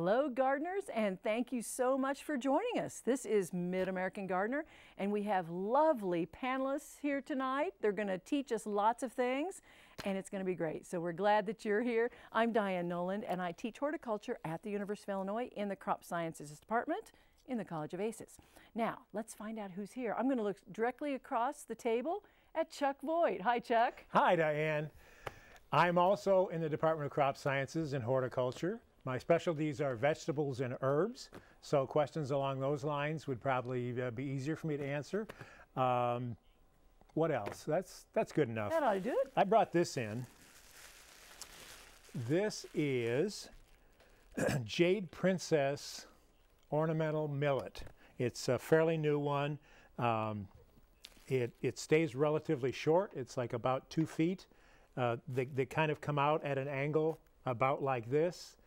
Hello, gardeners, and thank you so much for joining us. This is Mid American Gardener, and we have lovely panelists here tonight. They're going to teach us lots of things, and it's going to be great. So we're glad that you're here. I'm Dianne Noland, and I teach horticulture at the University of Illinois in the Crop Sciences Department in the College of ACES. Now, let's find out who's here. I'm going to look directly across the table at Chuck Voigt. Hi, Chuck. Hi, Dianne. I'm also in the Department of Crop Sciences and Horticulture. My specialties are vegetables and herbs, so questions along those lines would probably uh, be easier for me to answer. Um, what else? That's, that's good enough. That ought to do it. I brought this in. This is Jade Princess Ornamental Millet. It's a fairly new one. Um, it, it stays relatively short. It's like about two feet. Uh, they, they kind of come out at an angle about like this.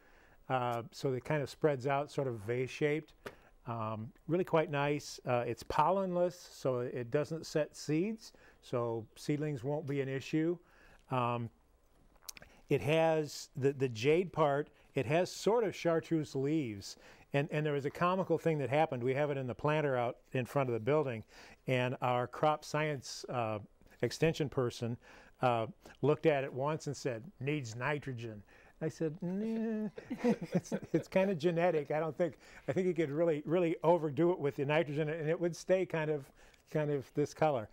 Uh, so it kind of spreads out sort of vase-shaped. Um, really quite nice. Uh, it's pollenless, so it doesn't set seeds, so seedlings won't be an issue. Um, it has the, the jade part, it has sort of chartreuse leaves. And, and there was a comical thing that happened. We have it in the planter out in front of the building, and our crop science uh, extension person uh, looked at it once and said, needs nitrogen. I said, it's, it's kind of genetic. I don't think, I think you could really, really overdo it with the nitrogen and it would stay kind of, kind of this color.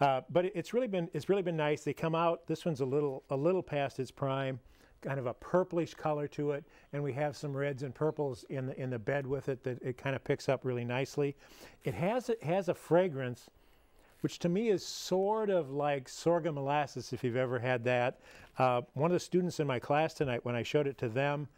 Uh, but it's really been, it's really been nice. They come out, this one's a little, a little past its prime, kind of a purplish color to it. And we have some reds and purples in the, in the bed with it that it kind of picks up really nicely. It has, it has a fragrance which to me is sort of like sorghum molasses if you've ever had that. Uh, one of the students in my class tonight, when I showed it to them,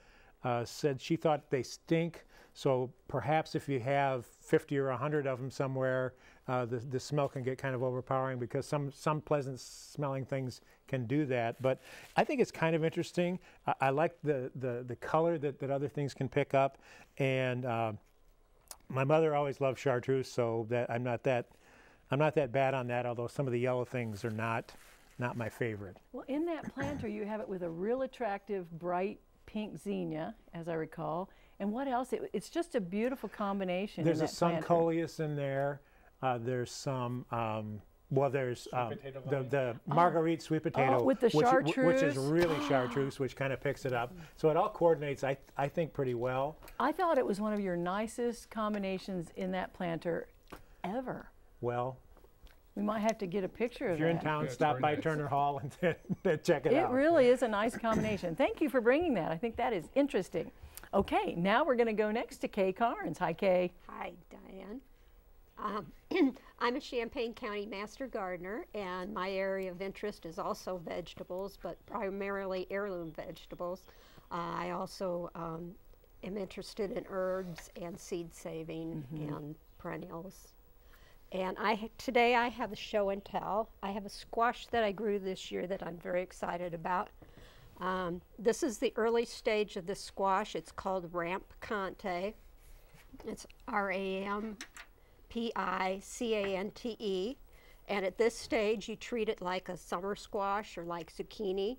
uh, said she thought they stink. So perhaps if you have 50 or 100 of them somewhere, uh, the, the smell can get kind of overpowering because some, some pleasant smelling things can do that. But I think it's kind of interesting. I, I like the, the, the color that, that other things can pick up. And uh, my mother always loved chartreuse, so that I'm not that I'm not that bad on that, although some of the yellow things are not, not my favorite. Well, in that planter, you have it with a real attractive, bright pink zinnia, as I recall. And what else? It, it's just a beautiful combination. There's in a sun coleus in there. Uh, there's some, um, well, there's um, the, the oh. marguerite sweet potato, oh, with the which, chartreuse. which is really chartreuse, which kind of picks it up. So it all coordinates, I, I think, pretty well. I thought it was one of your nicest combinations in that planter ever. Well, we might have to get a picture of it. if you're that. in town, stop by Turner Hall and check it, it out. It really is a nice combination. Thank you for bringing that. I think that is interesting. Okay, now we're going to go next to Kay Carnes. Hi, Kay. Hi, Dianne. Um, I'm a Champaign County Master Gardener, and my area of interest is also vegetables, but primarily heirloom vegetables. Uh, I also um, am interested in herbs and seed saving mm -hmm. and perennials. And I today I have a show and tell. I have a squash that I grew this year that I'm very excited about. Um, this is the early stage of this squash. It's called Rampicante. It's R-A-M-P-I-C-A-N-T-E. And at this stage, you treat it like a summer squash or like zucchini.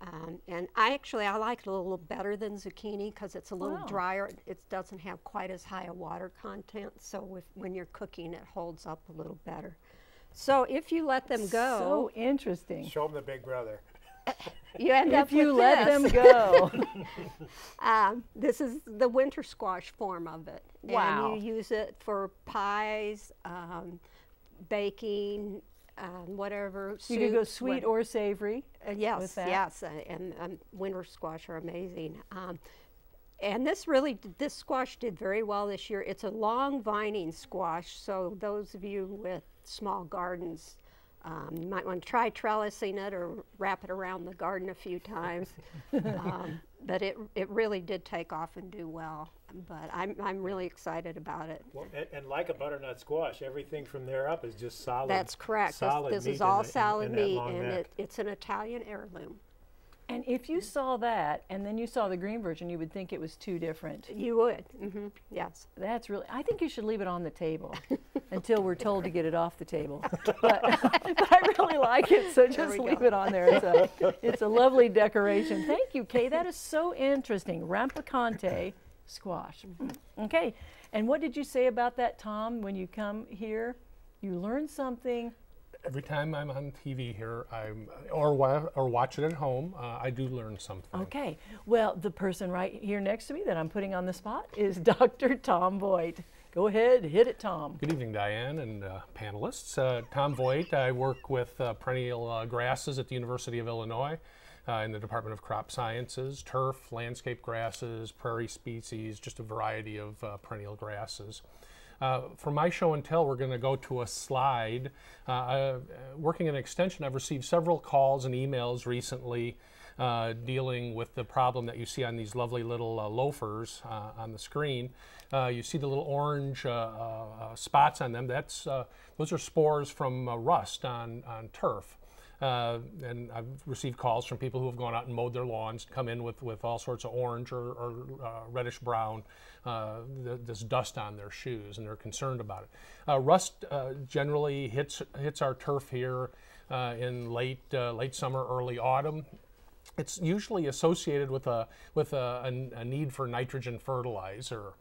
Um, and I actually, I like it a little better than zucchini because it's a little wow. drier. It doesn't have quite as high a water content. So if, when you're cooking, it holds up a little better. So if you let them go. So interesting. Show them the big brother. you end if up you let this. them go. um, this is the winter squash form of it. Wow. And you use it for pies, um, baking, um, whatever. You could go sweet or savory. Uh, yes, yes, uh, and um, winter squash are amazing. Um, and this really, this squash did very well this year. It's a long vining squash, so those of you with small gardens, um, you might want to try trellising it or wrap it around the garden a few times. um, but it, it really did take off and do well. But I'm, I'm really excited about it. Well, and, and, like a butternut squash, everything from there up is just solid. That's correct. Solid this, this is all the, solid in, meat, and it, it's an Italian heirloom. And if you saw that and then you saw the green version, you would think it was too different. You would, mm -hmm. yes. That's really, I think you should leave it on the table until we're told to get it off the table. but, but, I really like it, so just leave go. it on there. It's a, it's a lovely decoration. Thank you, Kay. That is so interesting. Rampicante Squash. Okay. And what did you say about that, Tom, when you come here? You learn something. Every time I'm on TV here, I'm or wa- or watch it at home, uh, I do learn something. Okay. Well, the person right here next to me that I'm putting on the spot is Dr. Tom Voigt. Go ahead, hit it, Tom. Good evening, Dianne and uh, panelists. Uh, Tom Voigt. I work with uh, perennial uh, grasses at the University of Illinois uh, in the Department of Crop Sciences, turf, landscape grasses, prairie species, just a variety of uh, perennial grasses. Uh, for my show and tell, we're going to go to a slide. Uh, uh, working in extension, I've received several calls and emails recently uh, dealing with the problem that you see on these lovely little uh, loafers uh, on the screen. you see the little orange spots on them. That's those are spores from rust on on turf. Uh, and I've received calls from people who have gone out and mowed their lawns, come in with, with all sorts of orange or, or uh, reddish brown, uh, th this dust on their shoes, and they're concerned about it. Uh, rust uh, generally hits hits our turf here in late late summer, early autumn. It's usually associated with a with a, a, a need for nitrogen fertilizer.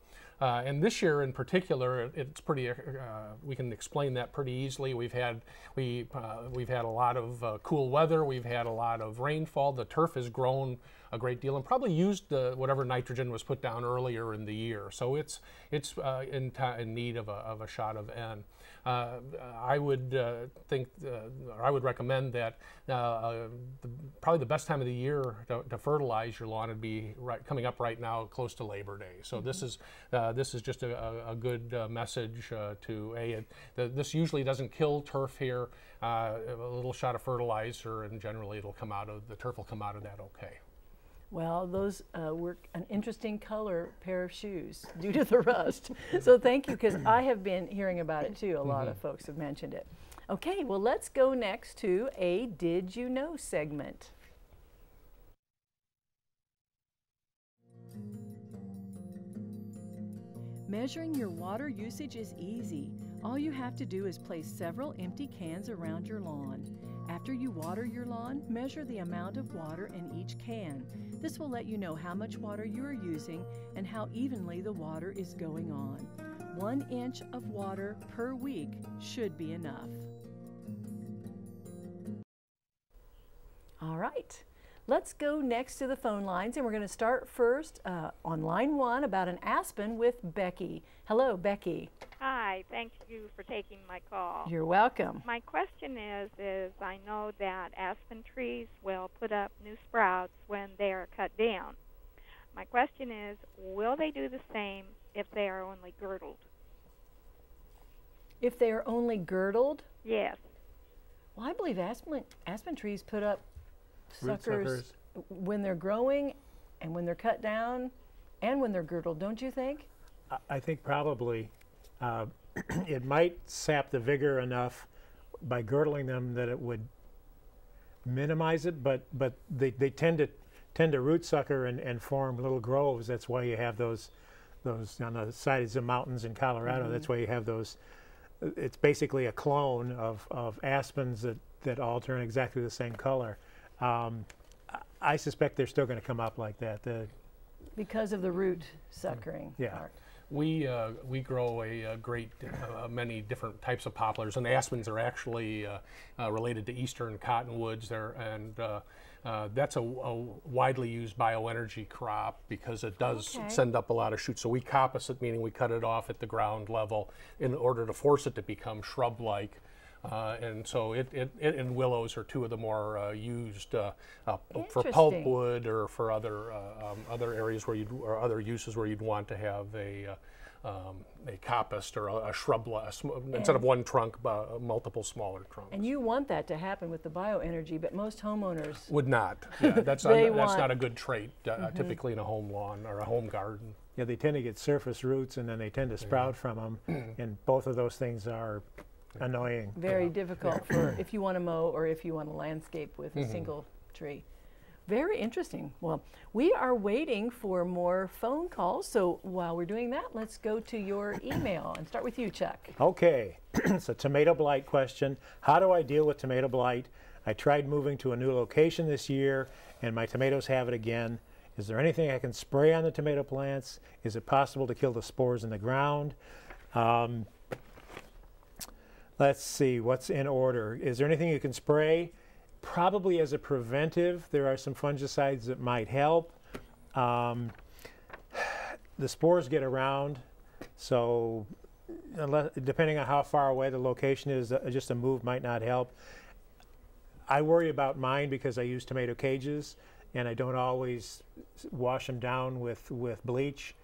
Uh, and this year in particular, it, it's pretty. Uh, we can explain that pretty easily. We've had we uh, we've had a lot of uh, cool weather. We've had a lot of rainfall. The turf has grown a great deal and probably used the, whatever nitrogen was put down earlier in the year. So it's it's uh, in, in, need of a, of a shot of N. Uh, I would uh, think, uh, or I would recommend that the, probably the best time of the year to, to, fertilize your lawn would be right, coming up right now, close to Labor Day. So mm -hmm. this is this is just a, a good message to a. It, the, this usually doesn't kill turf here. a little shot of fertilizer, and generally it'll come out of the turf will come out of that okay. Well, those uh, were an interesting color pair of shoes due to the rust. so thank you, because I have been hearing about it too. A lot mm -hmm. of folks have mentioned it. Okay, well, let's go next to a Did You Know segment. Measuring your water usage is easy. All you have to do is place several empty cans around your lawn. After you water your lawn, measure the amount of water in each can. This will let you know how much water you are using and how evenly the water is going on. One inch of water per week should be enough. All right. Let's go next to the phone lines, and we're going to start first uh, on line one about an aspen with Becky. Hello, Becky. Hi, thank you for taking my call. You're welcome. My question is, is I know that aspen trees will put up new sprouts when they are cut down. My question is, will they do the same if they are only girdled? If they are only girdled? Yes. Well, I believe aspen, aspen trees put up suckers, suckers when they're growing and when they're cut down and when they're girdled, don't you think? I, I think probably. Uh, it might sap the vigor enough by girdling them that it would minimize it, but but they, they tend to tend to root sucker and, and form little groves. That's why you have those those on the sides of mountains in Colorado. Mm -hmm. That's why you have those. It's basically a clone of, of aspens that, that all turn exactly the same color. Um, I suspect they're still going to come up like that. The, because of the root suckering yeah. part. We, uh, we grow a, a great uh, many different types of poplars, and aspens are actually uh, uh related to eastern cottonwoods. There and uh, uh, that's a, a, widely used bioenergy crop because it does okay. send up a lot of shoots. So we coppice it, meaning we cut it off at the ground level in order to force it to become shrub-like. Uh, and so it, it, it, and willows are two of the more uh, used uh, uh for pulpwood or for other uh, um, other areas where you or other uses where you'd want to have a uh, um, a coppiced or a, a shrub instead of one trunk, multiple smaller trunks. And you want that to happen with the bioenergy, but most homeowners would not. Yeah, that's not that's not a good trait mm -hmm. typically in a home lawn or a home garden. Yeah, they tend to get surface roots and then they tend to sprout yeah. from them, and both of those things are annoying. Very yeah. difficult for if you want to mow or if you want to landscape with mm -hmm. a mm-hmm. single tree. Very interesting. Well, we are waiting for more phone calls. So while we're doing that, let's go to your email and start with you, Chuck. Okay. it's a tomato blight question. How do I deal with tomato blight? I tried moving to a new location this year and my tomatoes have it again. Is there anything I can spray on the tomato plants? Is it possible to kill the spores in the ground? Um, let's see, what's in order? Is there anything you can spray? Probably as a preventive, there are some fungicides that might help. Um, the spores get around, so unless, depending on how far away the location is, uh, just a move might not help. I worry about mine because I use tomato cages and I don't always wash them down with, with bleach.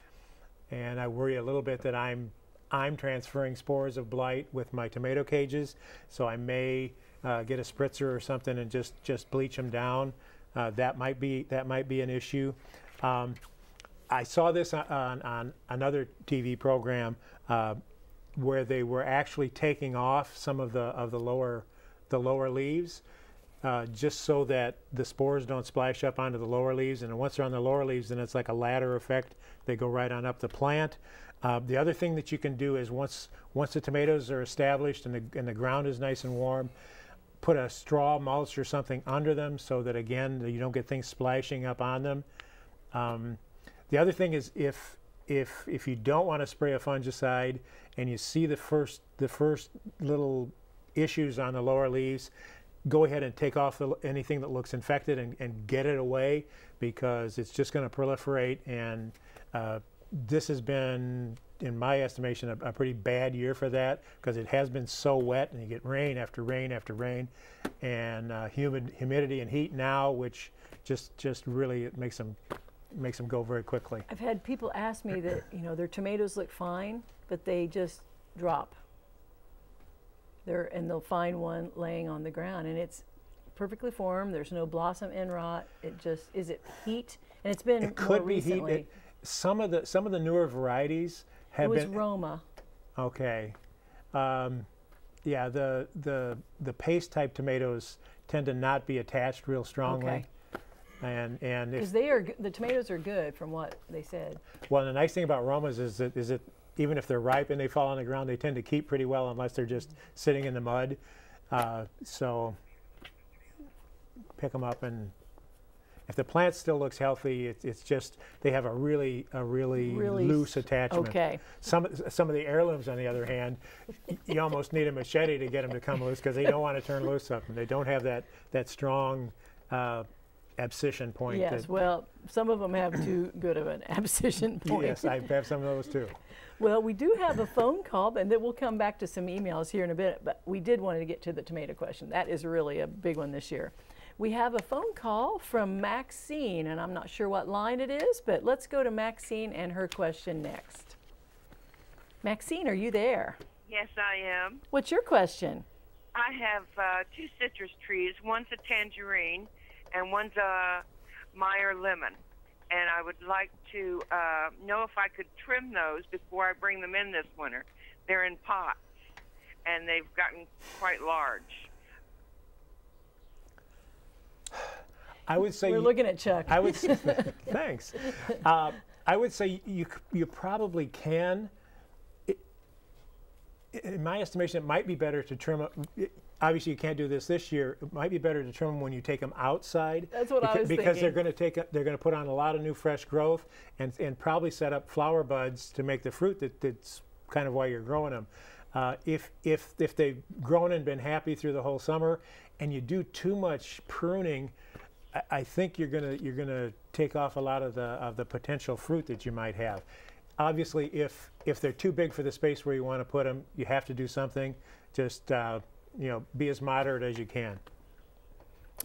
And I worry a little bit that I'm, I'm transferring spores of blight with my tomato cages. So I may uh, get a spritzer or something and just, just bleach them down. Uh, that might be that might be an issue. Um, I saw this on, on, another TV program uh, where they were actually taking off some of the of the lower the lower leaves uh, just so that the spores don't splash up onto the lower leaves. And once they're on the lower leaves, then it's like a ladder effect. They go right on up the plant. Uh, the other thing that you can do is once once the tomatoes are established and the, and the ground is nice and warm, put a straw mulch or something under them so that again you don't get things splashing up on them. Um, the other thing is if if if you don't want to spray a fungicide and you see the first the first little issues on the lower leaves, go ahead and take off the, anything that looks infected and, and, get it away because it's just going to proliferate. And uh, this has been, in my estimation, a, a pretty bad year for that because it has been so wet and you get rain after rain after rain and uh, humid humidity and heat now, which just just really makes them makes them go very quickly. I've had people ask me that you know their tomatoes look fine, but they just drop there and they'll find one laying on the ground and it's perfectly formed. There's no blossom end rot. It just is it heat and it's been it could be recently. heat. It, some of the some of the newer varieties have it was been Roma. okay. Um, yeah, the the the paste type tomatoes tend to not be attached real strongly. Okay. And and Because they are the tomatoes are good from what they said. well, the nice thing about Romas is that is that even if they're ripe and they fall on the ground, they tend to keep pretty well unless they're just sitting in the mud. Uh, so pick them up and if the plant still looks healthy, it, it's just they have a really a really, Really loose attachment. Okay. Some some of the heirlooms, on the other hand, you almost need a machete to get them to come loose because they don't want to turn loose them. They don't have that that strong uh, abscission point. Yes. Well, some of them have too good of an abscission point. yes, I have some of those too. Well, we do have a phone call, and then we'll come back to some emails here in a bit. But we did want to get to the tomato question. That is really a big one this year. We have a phone call from Maxine, and I'm not sure what line it is, but let's go to Maxine and her question next. Maxine, are you there? Yes, I am. What's your question? I have uh, two citrus trees. One's a tangerine, and one's a Meyer lemon. And I would like to uh, know if I could trim those before I bring them in this winter. They're in pots, and they've gotten quite large. I would say We're you- looking at Chuck. I would say, thanks. Uh, I would say you you probably can. It, in my estimation, it might be better to trim. it- Obviously, you can't do this this year. It might be better to trim them when you take them outside. That's what I beca- was because they're going to take a, they're going to put on a lot of new fresh growth and and probably set up flower buds to make the fruit that, that's kind of why you're growing them. Uh, if if if they've grown and been happy through the whole summer, and you do too much pruning, I, I think you're gonna you're gonna take off a lot of the of the potential fruit that you might have. Obviously, if if they're too big for the space where you want to put them, you have to do something. Just uh, you know, be as moderate as you can.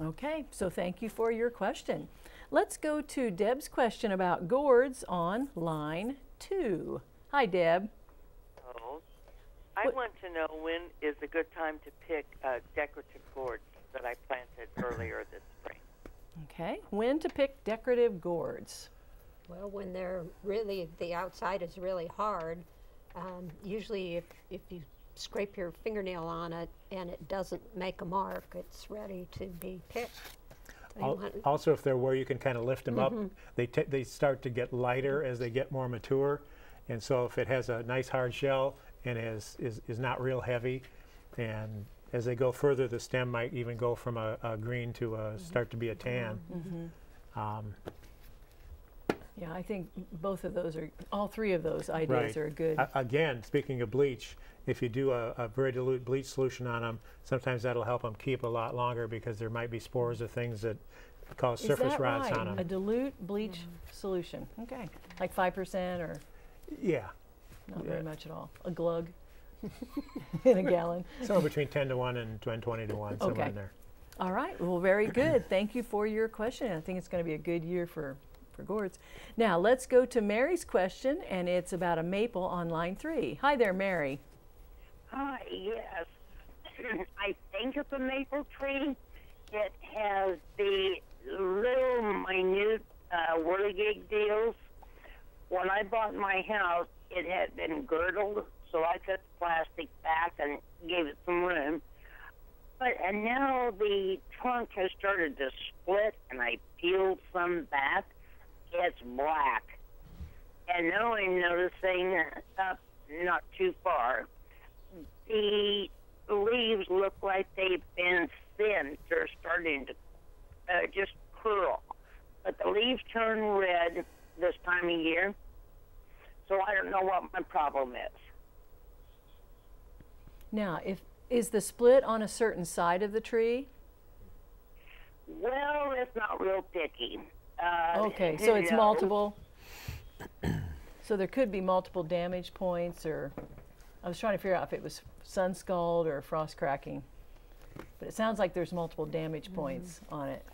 Okay, so thank you for your question. Let's go to Deb's question about gourds on line two. Hi, Deb. I What- want to know when is a good time to pick uh, decorative gourds that I planted earlier this spring. Okay, when to pick decorative gourds? Well, when they're really, the outside is really hard, um, usually if, if you scrape your fingernail on it and it doesn't make a mark, it's ready to be picked. Al- Also, if they're where you can kind of lift them up, they t- they start to get lighter as they get more mature, and so if it has a nice hard shell and is is, is not real heavy, and as they go further, the stem might even go from a, a green to a mm-hmm. start to be a mm-hmm. tan. Mm-hmm. Um, Yeah, I think both of those are, all three of those ideas Right. are good. A- Again, speaking of bleach, if you do a, a very dilute bleach solution on them, sometimes that'll help them keep a lot longer because there might be spores of things that cause Is surface that rots right? on them. A dilute bleach solution. Okay. Like 5% or Yeah, not Yeah. very much at all. A glug in a gallon. somewhere between 10 to 1 and 20 to 1, somewhere Okay. in there. All right. Well, very good. Thank you for your question. I think it's going to be a good year for, for gourds. Now, let's go to Mary's question, and it's about a maple on line three. Hi there, Mary. Hi, yes. I think it's a maple tree. It has the little minute uh, whirligig deals. When I bought my house, it had been girdled, so I cut the plastic back and gave it some room. But and now the trunk has started to split, and I peeled some back. It's black, and now I'm noticing up not too far the leaves look like they've been thinned. They're starting to uh, just curl. But the leaves turn red this time of year. So I don't know what my problem is. Now, if is the split on a certain side of the tree? Well, it's not real picky. Uh, Okay, so it's no. multiple. So there could be multiple damage points, or I was trying to figure out if it was sun scald or frost cracking. But it sounds like there's multiple damage points on it.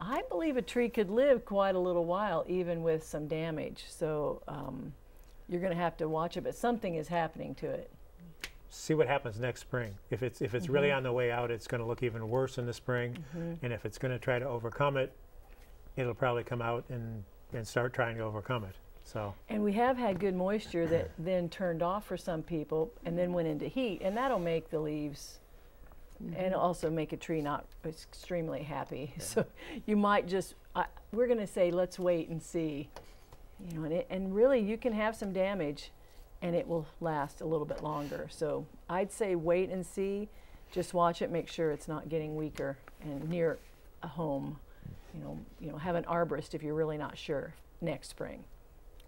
I believe a tree could live quite a little while, even with some damage. So um, you're going to have to watch it, but something is happening to it. See what happens next spring. If it's, if it's Mm-hmm. really on the way out, it's going to look even worse in the spring. And if it's going to try to overcome it, it'll probably come out and, and start trying to overcome it. So, And we have had good moisture that then turned off for some people and then went into heat, and that'll make the leaves and mm-hmm. also make a tree not extremely happy. So you might just, I we're going to say, let's wait and see. You know, and, it, and really you can have some damage and it will last a little bit longer. So I'd say wait and see. Just watch it, make sure it's not getting weaker and near a home. You know, you know, have an arborist if you're really not sure next spring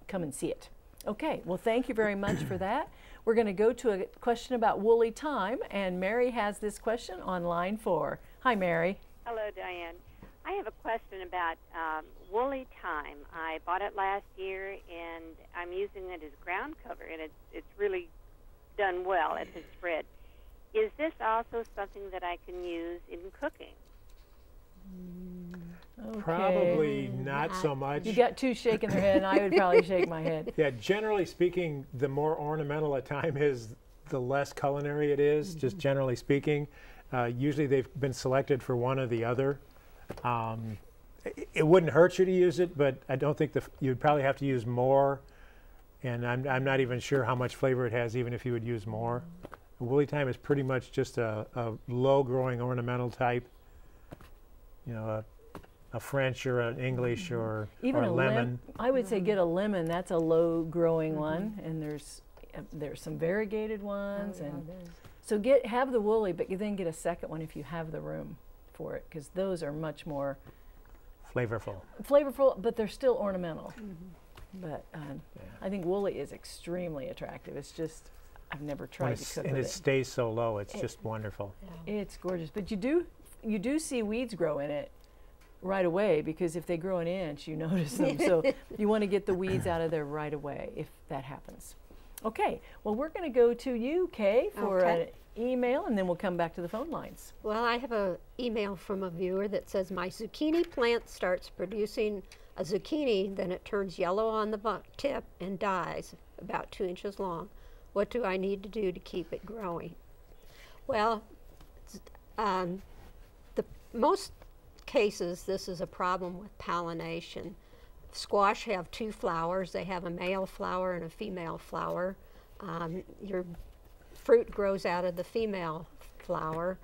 come and see it. Okay, well, thank you very much for that. We're going to go to a question about woolly thyme, and Mary has this question on line four. Hi, Mary. Hello, Dianne. I have a question about um, woolly thyme. I bought it last year, and I'm using it as ground cover, and it's it's really done well. It has spread. Is this also something that I can use in cooking? Okay. probably not so much. You got two shaking their head, and I would probably shake my head. Yeah, generally speaking, the more ornamental a thyme is, the less culinary it is, just generally speaking. Uh, usually they've been selected for one or the other. Um, it, it wouldn't hurt you to use it, but I don't think the, f- you'd probably have to use more. And I'm, I'm not even sure how much flavor it has, even if you would use more. Woolly thyme is pretty much just a, a low growing ornamental type. You know, a, a French or an English or, Even or a a lemon. lemon. I would say get a lemon. That's a low-growing one, and there's uh, there's some variegated ones, and so get have the woolly, but you then get a second one if you have the room for it, because those are much more Flavorful. flavorful, but they're still ornamental. But um, I think woolly is extremely attractive. It's just I've never tried to it's- cook and with it it. stays so low, it's It- just wonderful. It's gorgeous, but you do you do see weeds grow in it right away because if they grow an inch, you notice them. so you want to get the weeds out of there right away if that happens. Okay, well we're going to go to you, Kay, for Okay. an email, and then we'll come back to the phone lines. Well, I have an email from a viewer that says my zucchini plant starts producing a zucchini, then it turns yellow on the tip and dies about two inches long. What do I need to do to keep it growing? Well, um, the most cases this is a problem with pollination. Squash have two flowers. They have a male flower and a female flower. Um, your fruit grows out of the female flower,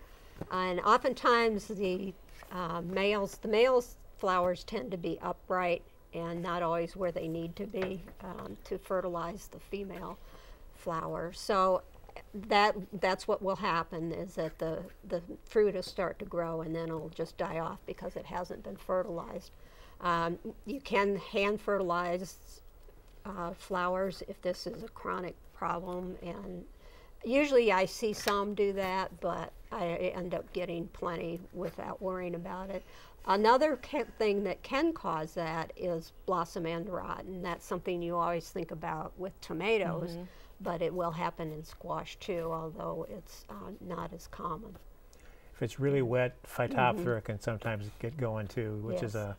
and oftentimes the uh, males, the males flowers tend to be upright and not always where they need to be um, to fertilize the female flower. So that that's what will happen is that the the fruit will start to grow and then it'll just die off because it hasn't been fertilized. Um, you can hand fertilize uh, flowers if this is a chronic problem, and usually I see some do that, but I end up getting plenty without worrying about it. Another thing that can cause that is blossom end rot, and that's something you always think about with tomatoes, mm -hmm. But it will happen in squash too, although it's uh, not as common. If it's really wet, Phytophthora mm -hmm. can sometimes get going too, which yes. is a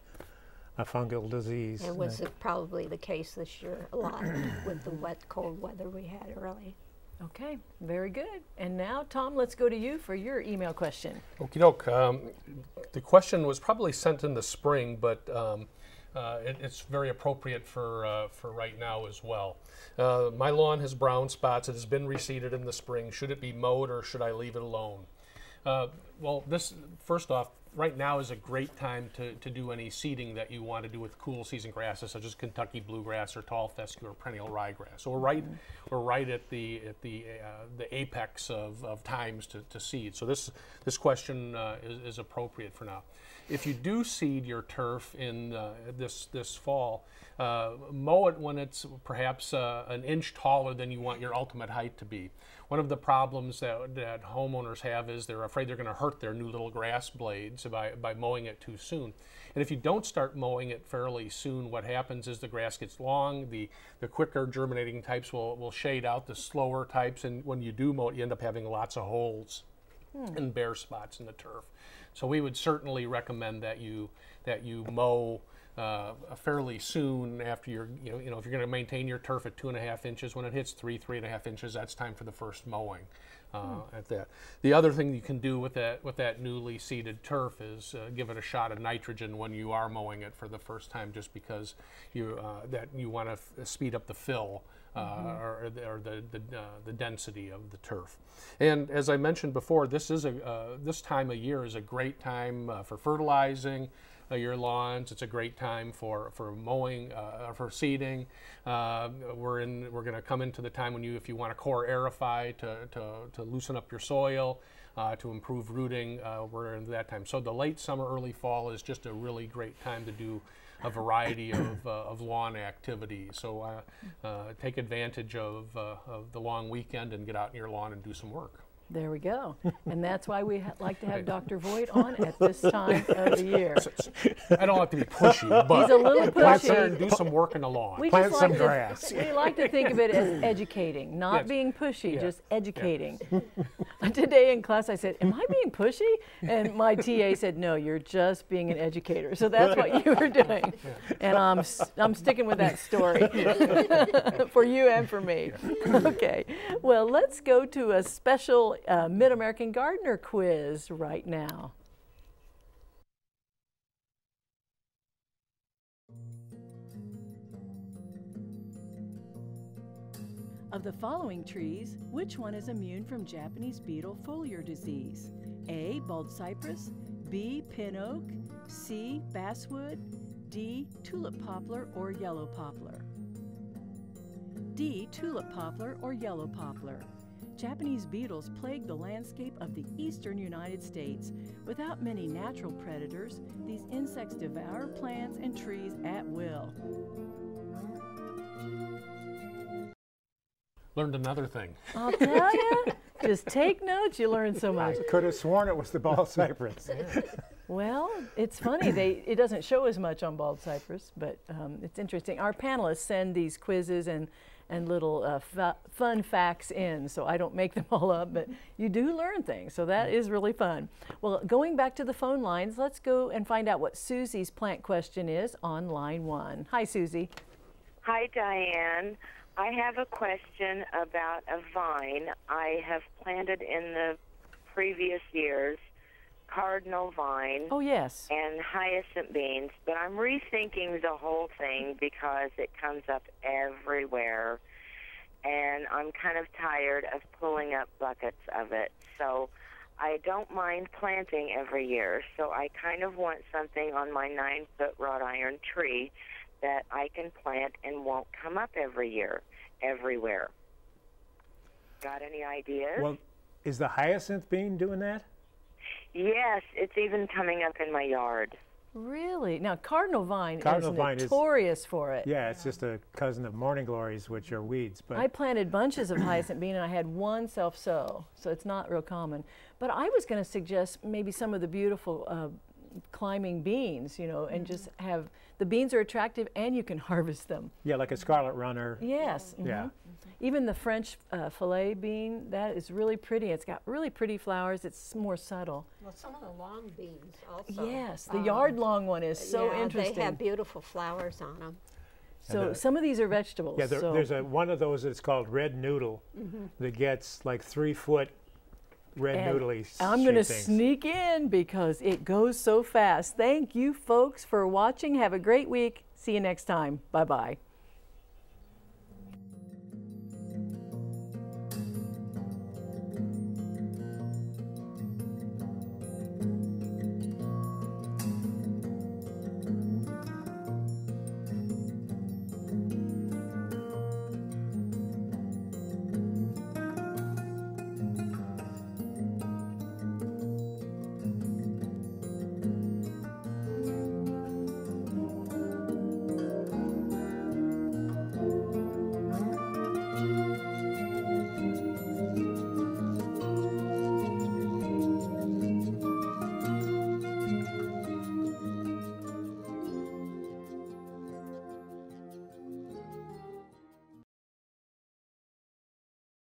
a fungal disease. It was probably the case this year a lot with the wet, cold weather we had early. Okay, very good. And now, Tom, let's go to you for your email question. Okie doke. Um, the question was probably sent in the spring, but um, uh, it, it's very appropriate for, uh, for right now as well. Uh, my lawn has brown spots. It has been reseeded in the spring. Should it be mowed or should I leave it alone? Uh, well, this first off, right now is a great time to, to do any seeding that you want to do with cool season grasses such as Kentucky bluegrass or tall fescue or perennial ryegrass. So we're right, mm -hmm. we're right at the at the uh, the apex of, of times to, to seed. So this this question uh, is, is appropriate for now. If you do seed your turf in uh, this this fall, uh, mow it when it's perhaps uh, an inch taller than you want your ultimate height to be. One of the problems that, that homeowners have is they're afraid they're going to hurt their new little grass blades by, by mowing it too soon. And if you don't start mowing it fairly soon, what happens is the grass gets long, the, the quicker germinating types will, will shade out the slower types, and when you do mow it, you end up having lots of holes hmm. and bare spots in the turf. So we would certainly recommend that you, that you mow uh, fairly soon after you're, you know, you know if you're going to maintain your turf at two and a half inches, when it hits three, three and a half inches, that's time for the first mowing. Uh, hmm. At that, the other thing you can do with that with that newly seeded turf is uh, give it a shot of nitrogen when you are mowing it for the first time, just because you uh, that you want to speed up the fill. Uh, mm -hmm. or, or, the the, uh, the, density of the turf. And as I mentioned before, this is a uh, this time of year is a great time uh, for fertilizing, uh, your lawns. It's a great time for, for mowing, uh, for seeding. Uh, we're in, we're going to come into the time when you, if you want to core aerify to, to, to loosen up your soil, uh, to improve rooting, uh, we're in that time. So the late summer, early fall is just a really great time to do a variety of, uh, of lawn activities. So uh, uh, take advantage of, uh, of the long weekend and get out in your lawn and do some work. There we go. And that's why we like to have Dr. Voigt on at this time of the year. I don't like to be pushy, but He's a little pushy. and do some work in the lawn. We Plant some like grass. To, we like to think of it as educating, not yes. being pushy, yes. just educating. Yes. Today in class I said, am I being pushy? And my TA said, no, you're just being an educator. So that's what you were doing. And I'm, I'm sticking with that story for you and for me. Okay, well, let's go to a special uh, Mid-American Gardener quiz right now. Of the following trees, which one is immune from Japanese beetle foliar disease? A. Bald cypress, B. Pin oak, C. Basswood, D. Tulip poplar or yellow poplar. D. Tulip poplar or yellow poplar. Japanese beetles plague the landscape of the eastern United States. Without many natural predators, these insects devour plants and trees at will. Learned another thing. I'll tell you, just take notes, you learn so much. I could have sworn it was the bald cypress. Well, it's funny. They it doesn't show as much on bald cypress, but um, it's interesting. Our panelists send these quizzes and and little uh, fun facts in, so I don't make them all up, but you do learn things, so that is really fun. Well, going back to the phone lines, let's go and find out what Susie's plant question is on line one. Hi, Susie. Hi, Dianne. I have a question about a vine I have planted in the previous years cardinal vine. Oh, yes. And hyacinth beans, but I'm rethinking the whole thing because it comes up everywhere. And I'm kind of tired of pulling up buckets of it. So I don't mind planting every year. So I kind of want something on my nine foot wrought iron tree that I can plant and won't come up every year, everywhere. Got any ideas? Well, is the hyacinth bean doing that? Yes, it's even coming up in my yard. Really? Now, cardinal vine Cardinal is vine is- notorious for it. Yeah, it's just a cousin of morning glories, which are weeds. But I planted bunches of hyacinth bean and I had one self sow, so it's not real common. But I was going to suggest maybe some of the beautiful uh, climbing beans, you know, and just have the beans are attractive and you can harvest them. yeah, like a scarlet runner. Yes. Yeah. mhm. Even the French uh, filet bean, that is really pretty. It's got really pretty flowers. It's more subtle. Well, some of the long beans also. Yes, the um, yard long one is so yeah, interesting. They have beautiful flowers on them. so the- some of these are vegetables. Yeah, there, so there's a one of those that's called red noodle that gets like three foot red And noodly. I'm going to sneak in because it goes so fast. Thank you, folks, for watching. Have a great week. See you next time. Bye bye.